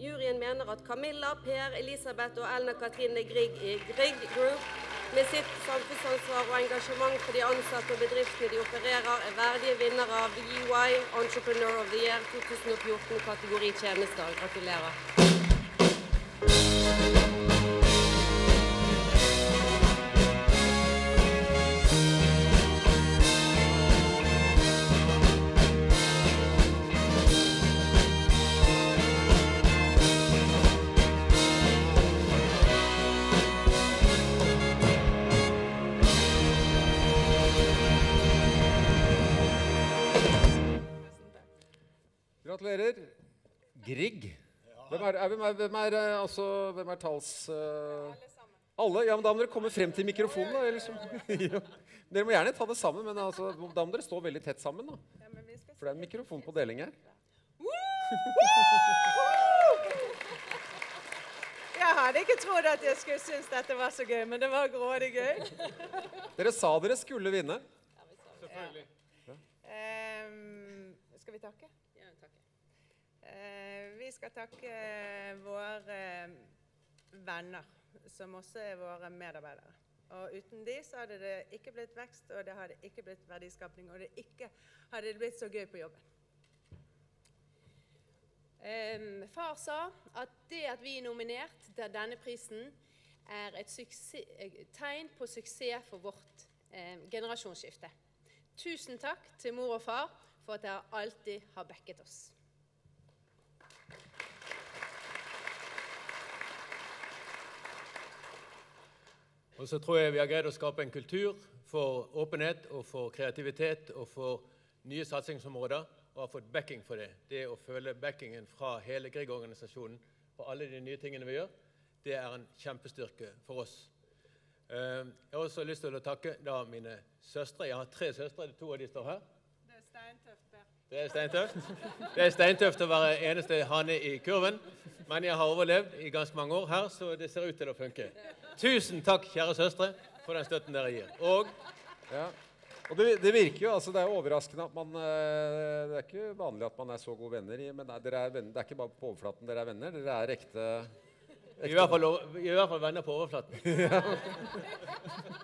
Juryen mener at Camilla, Per, Elisabeth og Elna Katrine Grieg i Grieg Group med sitt samfunnsansvar og engasjement for de ansatte og bedriftene de opererer, er verdige vinnere av UI Entrepreneur of the Year 2014 kategori tjenester. Gratulerer. Gratulerer. Grieg. Hvem er, er, hvem er, hvem er, eh, altså, hvem er tals... Uh... alle? Ja, men Da må dere komme frem til mikrofonen. da. Eller så, ja. Dere må gjerne ta det sammen, men altså, da må dere stå veldig tett sammen. da. For det er en mikrofon på deling her. Jeg hadde ikke trodd at jeg skulle synes dette var så gøy, men det var grådig gøy. Dere sa dere skulle vinne. Ehm, skal vi takke? Eh, vi skal takke våre venner, som også er våre medarbeidere. Og uten de så hadde det ikke blitt vekst, og det hadde ikke blitt verdiskapning, og det ikke hadde blitt så gøy på jobben. Um, far sa at det at vi er nominert til denne prisen, er et eh, tegn på suksess for vårt um, generasjonsskifte. Tusen takk til mor og far for at dere alltid har backet oss. Og så tror jeg vi har greid å skape en kultur for åpenhet og for kreativitet og for nye satsingsområder, og har fått backing for det. Det å føle backingen fra hele Grieg-organisasjonen på alle de nye tingene vi gjør, det er en kjempestyrke for oss. Eh, Jeg har også lyst til å takke da mine søstre. Jeg har tre søstre, to av de står her. Det er steintøft, Per. Det er steintøft. Det er steintøft å være eneste hane i kurven, men jeg har overlevd i ganske mange år her, så det ser ut til å funke. Tusen takk, kjære søstre, for den støtten dere gir. Og Ja. Og det, det virker jo, altså det er overraskende at man eh, Det er ikke vanlig at man er så gode venner, men nei, dere er venner, det er ikke bare på overflaten dere er venner. Dere er ekte, i hvert fall, i hvert fall venner på overflaten.